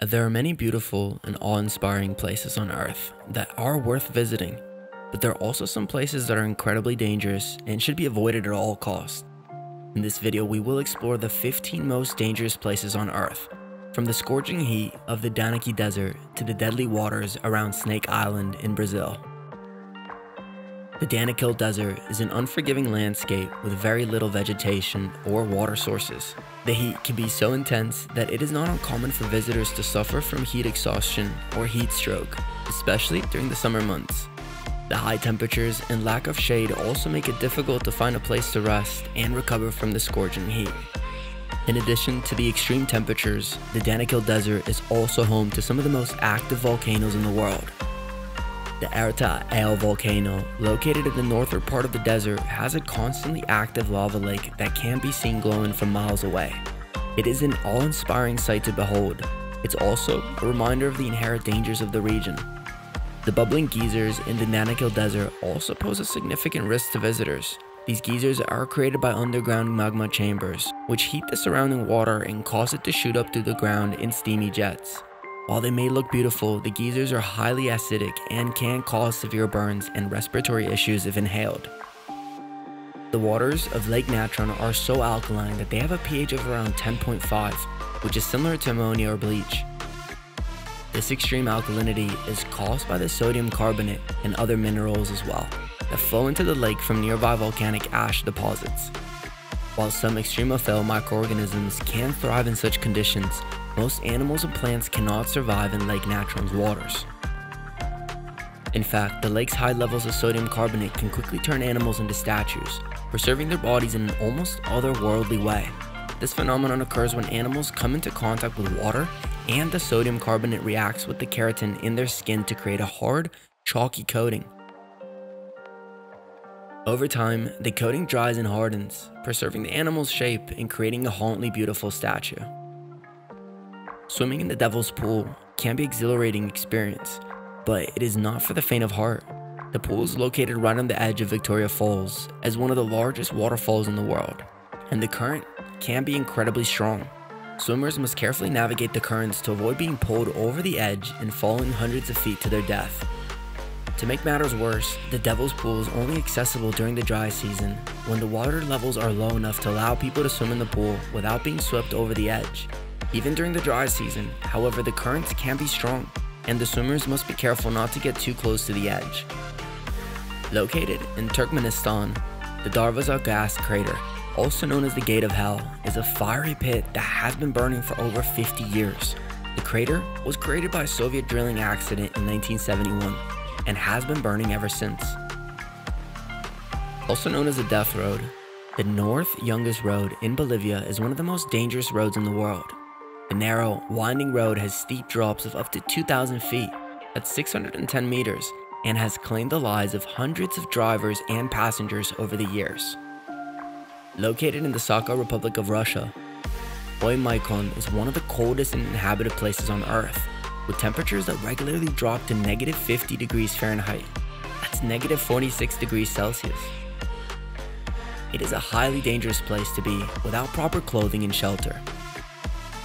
There are many beautiful and awe inspiring places on Earth that are worth visiting, but there are also some places that are incredibly dangerous and should be avoided at all costs. In this video, we will explore the 15 most dangerous places on Earth, from the scorching heat of the Danakil Desert to the deadly waters around Snake Island in Brazil. The Danakil Desert is an unforgiving landscape with very little vegetation or water sources. The heat can be so intense that it is not uncommon for visitors to suffer from heat exhaustion or heat stroke, especially during the summer months. The high temperatures and lack of shade also make it difficult to find a place to rest and recover from the scorching heat. In addition to the extreme temperatures, the Danakil Desert is also home to some of the most active volcanoes in the world. The Erta Ale volcano, located in the northern part of the desert, has a constantly active lava lake that can be seen glowing from miles away. It is an awe-inspiring sight to behold. It's also a reminder of the inherent dangers of the region. The bubbling geysers in the Danakil Desert also pose a significant risk to visitors. These geysers are created by underground magma chambers, which heat the surrounding water and cause it to shoot up through the ground in steamy jets. While they may look beautiful, the geysers are highly acidic and can cause severe burns and respiratory issues if inhaled. The waters of Lake Natron are so alkaline that they have a pH of around 10.5, which is similar to ammonia or bleach. This extreme alkalinity is caused by the sodium carbonate and other minerals as well that flow into the lake from nearby volcanic ash deposits. While some extremophile microorganisms can thrive in such conditions, most animals and plants cannot survive in Lake Natron's waters. In fact, the lake's high levels of sodium carbonate can quickly turn animals into statues, preserving their bodies in an almost otherworldly way. This phenomenon occurs when animals come into contact with water and the sodium carbonate reacts with the keratin in their skin to create a hard, chalky coating. Over time, the coating dries and hardens, preserving the animal's shape and creating a hauntingly beautiful statue. Swimming in the Devil's Pool can be an exhilarating experience, but it is not for the faint of heart. The pool is located right on the edge of Victoria Falls as one of the largest waterfalls in the world, and the current can be incredibly strong. Swimmers must carefully navigate the currents to avoid being pulled over the edge and falling hundreds of feet to their death. To make matters worse, the Devil's Pool is only accessible during the dry season, when the water levels are low enough to allow people to swim in the pool without being swept over the edge. Even during the dry season, however, the currents can be strong, and the swimmers must be careful not to get too close to the edge. Located in Turkmenistan, the Darvaza gas crater, also known as the Gate of Hell, is a fiery pit that has been burning for over 50 years. The crater was created by a Soviet drilling accident in 1971 and has been burning ever since. Also known as the Death Road, the North Yungas Road in Bolivia is one of the most dangerous roads in the world. The narrow, winding road has steep drops of up to 2,000 feet, that's 610 meters, and has claimed the lives of hundreds of drivers and passengers over the years. Located in the Sakha Republic of Russia, Oymyakon is one of the coldest inhabited places on Earth with temperatures that regularly drop to negative 50 degrees Fahrenheit. That's negative 46 degrees Celsius. It is a highly dangerous place to be without proper clothing and shelter.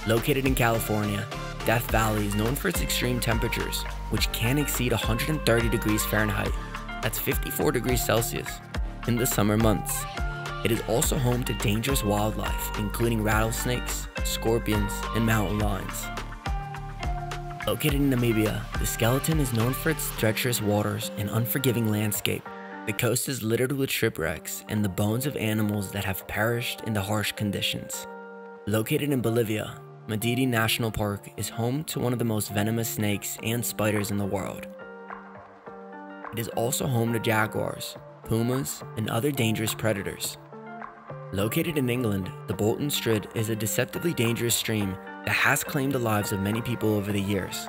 Located in California, Death Valley is known for its extreme temperatures, which can exceed 130 degrees Fahrenheit, that's 54 degrees Celsius, in the summer months. It is also home to dangerous wildlife, including rattlesnakes, scorpions, and mountain lions. Located in Namibia, the skeleton is known for its treacherous waters and unforgiving landscape. The coast is littered with shipwrecks and the bones of animals that have perished in the harsh conditions. Located in Bolivia, Madidi National Park is home to one of the most venomous snakes and spiders in the world. It is also home to jaguars, pumas, and other dangerous predators. Located in England, the Bolton Strid is a deceptively dangerous stream that has claimed the lives of many people over the years.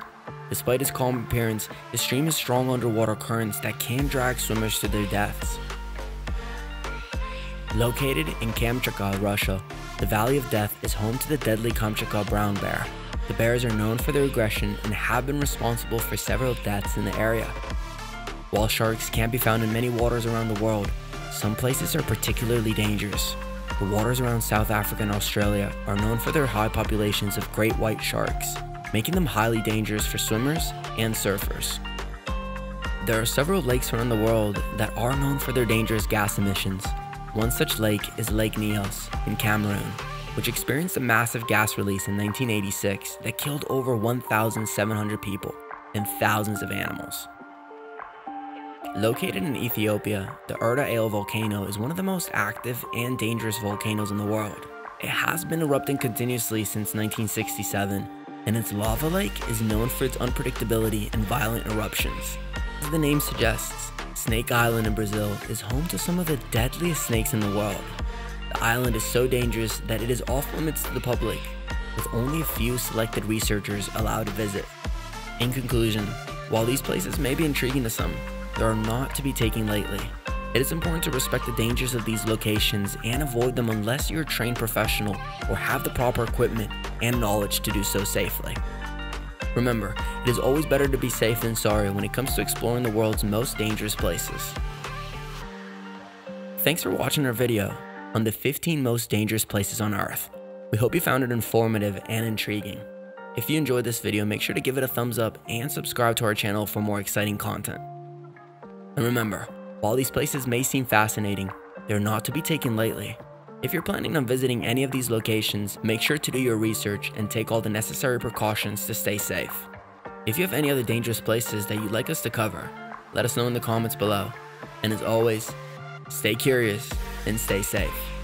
Despite its calm appearance, the stream has strong underwater currents that can drag swimmers to their deaths. Located in Kamchatka, Russia, the Valley of Death is home to the deadly Kamchatka brown bear. The bears are known for their aggression and have been responsible for several deaths in the area. While sharks can be found in many waters around the world, some places are particularly dangerous. The waters around South Africa and Australia are known for their high populations of great white sharks, making them highly dangerous for swimmers and surfers. There are several lakes around the world that are known for their dangerous gas emissions. One such lake is Lake Nyos in Cameroon, which experienced a massive gas release in 1986 that killed over 1,700 people and thousands of animals. Located in Ethiopia, the Erta Ale volcano is one of the most active and dangerous volcanoes in the world. It has been erupting continuously since 1967, and its lava lake is known for its unpredictability and violent eruptions. As the name suggests, Snake Island in Brazil is home to some of the deadliest snakes in the world. The island is so dangerous that it is off limits to the public, with only a few selected researchers allowed to visit. In conclusion, while these places may be intriguing to some, they are not to be taken lightly. It is important to respect the dangers of these locations and avoid them unless you're a trained professional or have the proper equipment and knowledge to do so safely. Remember, it is always better to be safe than sorry when it comes to exploring the world's most dangerous places. Thanks for watching our video on the 15 most dangerous places on Earth. We hope you found it informative and intriguing. If you enjoyed this video, make sure to give it a thumbs up and subscribe to our channel for more exciting content. And remember, while these places may seem fascinating, they're not to be taken lightly. If you're planning on visiting any of these locations, make sure to do your research and take all the necessary precautions to stay safe. If you have any other dangerous places that you'd like us to cover, let us know in the comments below. And as always, stay curious and stay safe.